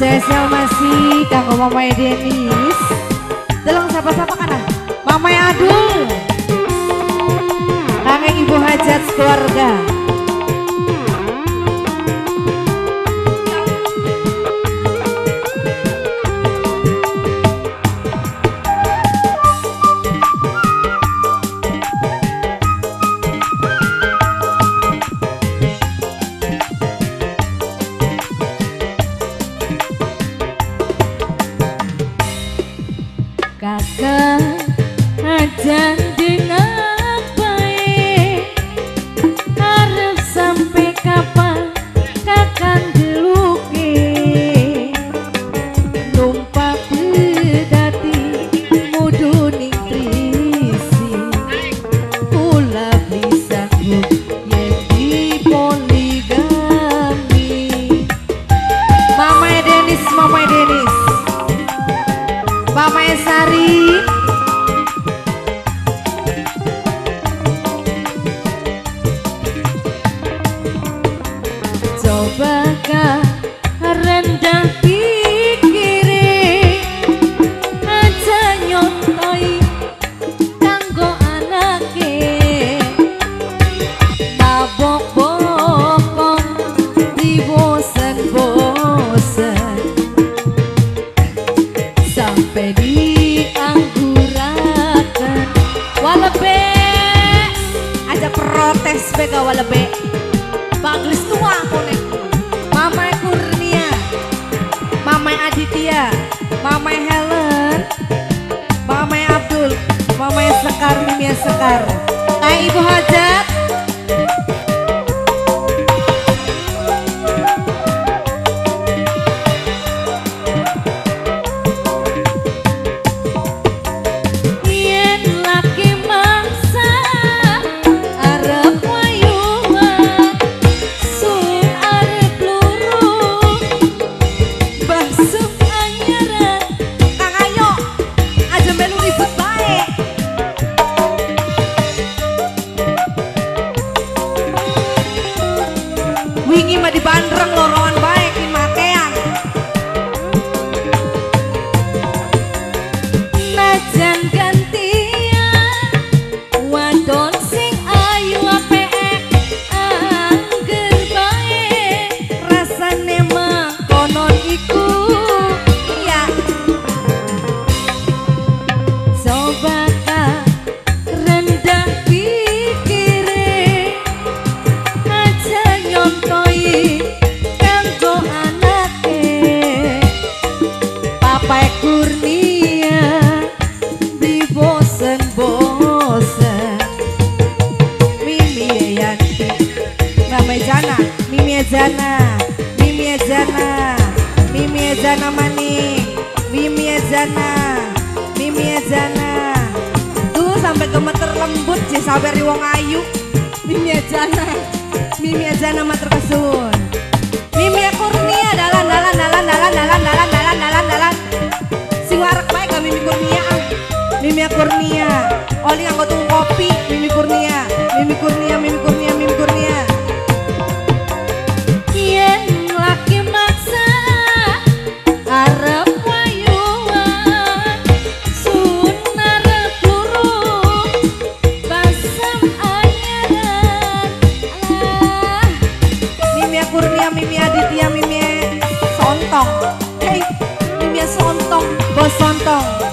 Suksesnya masih kanggo Mamai Denis. Tolong sapa-sapa kan, ah? Mama ya Adul. kangen Ibu Hajat keluarga. kakak ajan dengan baik. Harap sampai kapan kakak diluki numpak pedati muduning trisi. Pula bisa ku yang poligami. Mama Denis Mama Denis. Mama Esari Walebe aja protes bega walebe bagus tua kone. Mama Kurnia. Mama Aditya. Mama Helen. Mama Abdul. Mama Sekar Mimia Sekar. Kayak Ibu Hajat. wingi mah di bandreng loro. Ezana Mimi Ezana Mimi Ezana Mimi Ezana Manik Mimi Ezana Mimi Ezana tuh sampai gemeter lembut sih sampai wong ayu. Mimi Ezana Mimi Ezana mater kesun Mimi Kurnia. Mimi Aditya Mimi Sontong. Hei, Mimi Sontong, Bos Sontong.